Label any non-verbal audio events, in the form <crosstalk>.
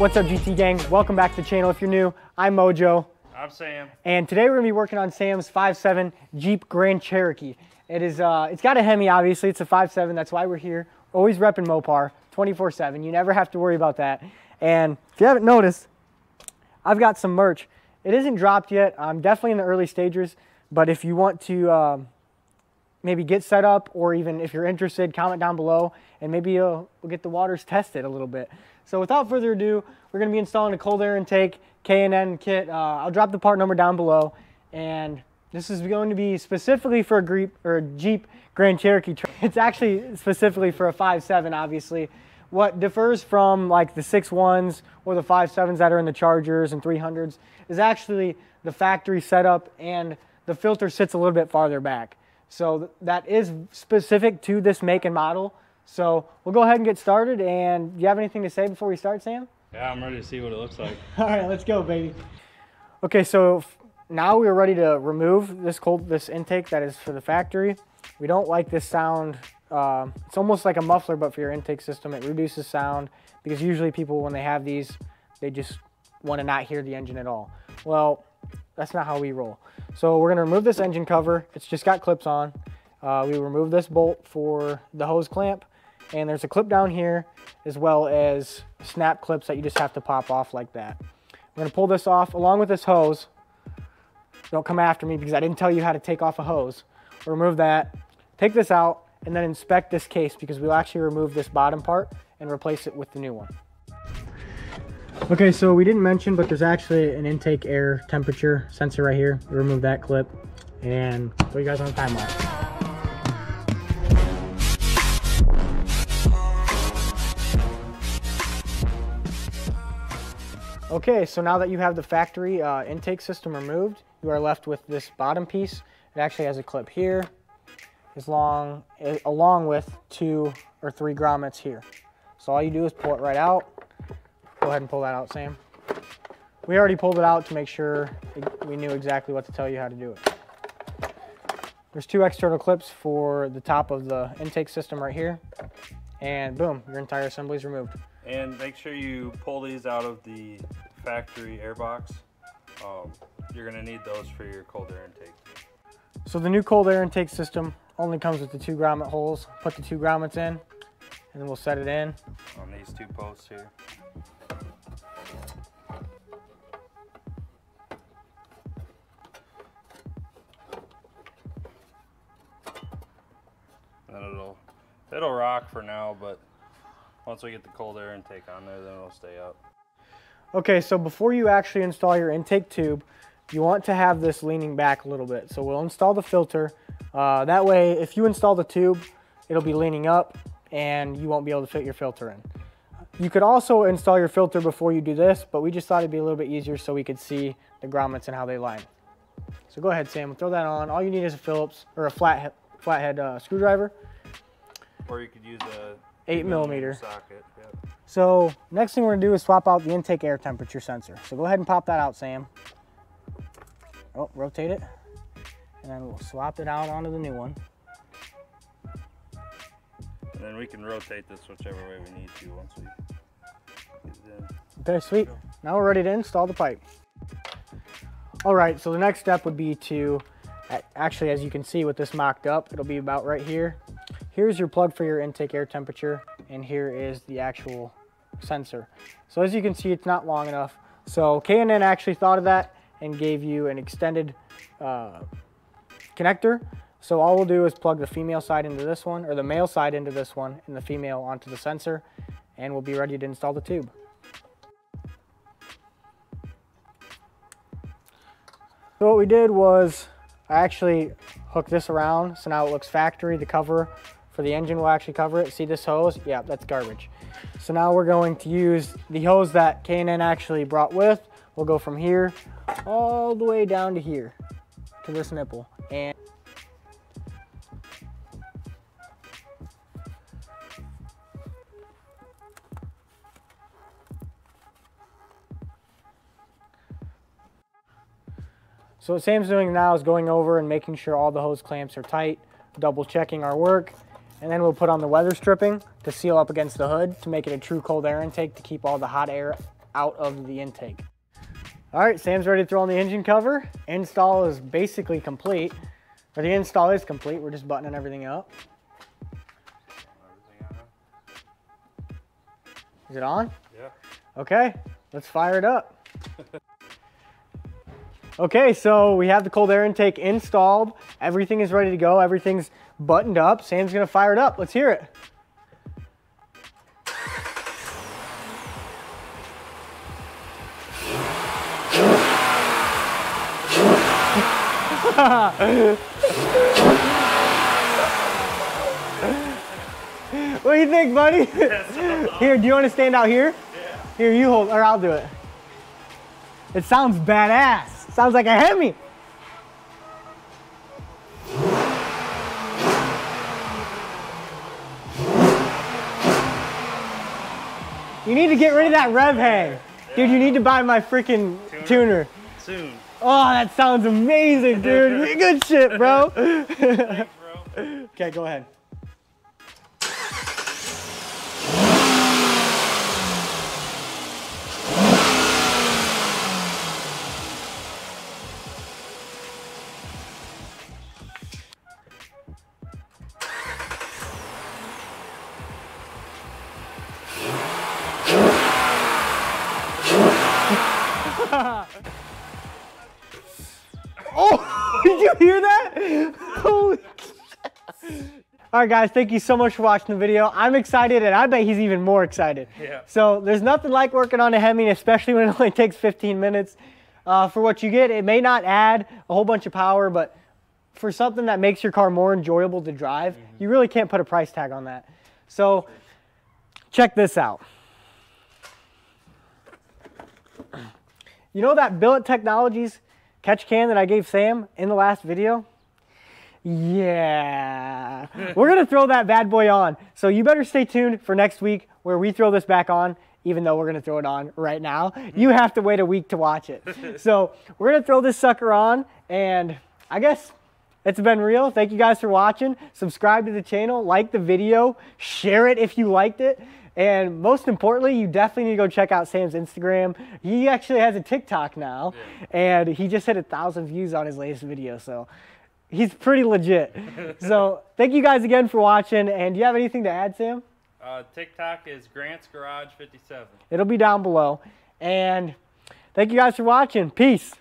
What's up GT gang? Welcome back to the channel. If you're new, I'm Mojo. I'm Sam. And today we're gonna be working on Sam's 5.7 Jeep Grand Cherokee. It is, uh, it's got a Hemi obviously, it's a 5.7, that's why we're here. Always repping Mopar 24-7, you never have to worry about that. And if you haven't noticed, I've got some merch. It isn't dropped yet, I'm definitely in the early stages, but if you want to um, maybe get set up or even if you're interested, comment down below and maybe uh, we'll get the waters tested a little bit. So without further ado, we're going to be installing a cold air intake K&N kit. Uh, I'll drop the part number down below and this is going to be specifically for a Jeep, or a Jeep Grand Cherokee. <laughs> It's actually specifically for a 5.7 obviously. What differs from like the 6.1s or the 5.7s that are in the Chargers and 300s is actually the factory setup and the filter sits a little bit farther back. So that is specific to this make and model. So we'll go ahead and get started. And do you have anything to say before we start, Sam? Yeah, I'm ready to see what it looks like. <laughs> All right, let's go, baby. Okay, so now we are ready to remove this cold this intake that is for the factory. We don't like this sound. Uh, it's almost like a muffler, but for your intake system, it reduces sound because usually people, when they have these, they just want to not hear the engine at all. Well, that's not how we roll. So we're gonna remove this engine cover. It's just got clips on. Uh, we remove this bolt for the hose clamp and there's a clip down here as well as snap clips that you just have to pop off like that. We're gonna pull this off along with this hose. Don't come after me because I didn't tell you how to take off a hose. We'll remove that, take this out, and then inspect this case because we'll actually remove this bottom part and replace it with the new one. Okay, so we didn't mention, but there's actually an intake air temperature sensor right here. We remove that clip and put you guys on the time lapse. Okay, so now that you have the factory uh, intake system removed, you are left with this bottom piece. It actually has a clip here, as long, eh, along with two or three grommets here. So all you do is pull it right out. Go ahead and pull that out, Sam. We already pulled it out to make sure we knew exactly what to tell you how to do it. There's two external clips for the top of the intake system right here. And boom, your entire assembly is removed. And make sure you pull these out of the factory airbox. Um, you're gonna need those for your cold air intake. So the new cold air intake system only comes with the two grommet holes. Put the two grommets in, and then we'll set it in. On these two posts here. And it'll, it'll rock for now, but once we get the cold air intake on there, then it'll stay up. Okay, so before you actually install your intake tube, you want to have this leaning back a little bit. So we'll install the filter. Uh, that way, if you install the tube, it'll be leaning up and you won't be able to fit your filter in. You could also install your filter before you do this, but we just thought it'd be a little bit easier so we could see the grommets and how they line. So go ahead, Sam, throw that on. All you need is a Phillips or a flat flathead uh, screwdriver. Or you could use a eight millimeter socket. Yep. So next thing we're gonna do is swap out the intake air temperature sensor. So go ahead and pop that out, Sam. Oh, rotate it. And then we'll swap it out onto the new one. And then we can rotate this whichever way we need to once we get it in. Okay, sweet. Now we're ready to install the pipe. All right, so the next step would be to, actually as you can see with this mocked up, it'll be about right here. Here's your plug for your intake air temperature, and here is the actual sensor. So as you can see, it's not long enough. So K&N actually thought of that and gave you an extended uh, connector. So all we'll do is plug the female side into this one, or the male side into this one, and the female onto the sensor, and we'll be ready to install the tube. So what we did was I actually hooked this around, so now it looks factory. The cover the engine will actually cover it. See this hose? Yeah, that's garbage. So now we're going to use the hose that K&N actually brought with. We'll go from here all the way down to here, to this nipple. And So what Sam's doing now is going over and making sure all the hose clamps are tight, double checking our work, and then we'll put on the weather stripping to seal up against the hood to make it a true cold air intake to keep all the hot air out of the intake. All right, Sam's ready to throw on the engine cover. Install is basically complete. Or the install is complete. We're just buttoning everything up. Is it on? Yeah. Okay, let's fire it up. <laughs> Okay, so we have the cold air intake installed. Everything is ready to go. Everything's buttoned up. Sam's gonna fire it up. Let's hear it. <laughs> what do you think, buddy? <laughs> here, do you want to stand out here? Yeah. Here, you hold, or I'll do it. It sounds badass. Sounds like a Hemi. You need to get rid of that rev hang. Dude, you need to buy my freaking Tuner? tuner. Soon. Oh, that sounds amazing, dude. <laughs> Good shit, bro. Thanks, bro. <laughs> okay, go ahead. Oh, <laughs> did you hear that? Holy All right, guys, thank you so much for watching the video. I'm excited, and I bet he's even more excited. Yeah. So there's nothing like working on a Hemi, especially when it only takes 15 minutes. Uh, for what you get, it may not add a whole bunch of power, but for something that makes your car more enjoyable to drive, you really can't put a price tag on that. So check this out. You know that Billet Technologies catch can that I gave Sam in the last video? Yeah. We're going to throw that bad boy on. So you better stay tuned for next week where we throw this back on, even though we're going to throw it on right now. You have to wait a week to watch it. <laughs> So we're going to throw this sucker on, and I guess it's been real. Thank you guys for watching. Subscribe to the channel, like the video, share it if you liked it. And most importantly, you definitely need to go check out Sam's Instagram. He actually has a TikTok now, and he just hit a thousand views on his latest video. So he's pretty legit. <laughs> so thank you guys again for watching. And do you have anything to add, Sam? Uh, TikTok is Grant's Garage 57. It'll be down below. And thank you guys for watching. Peace.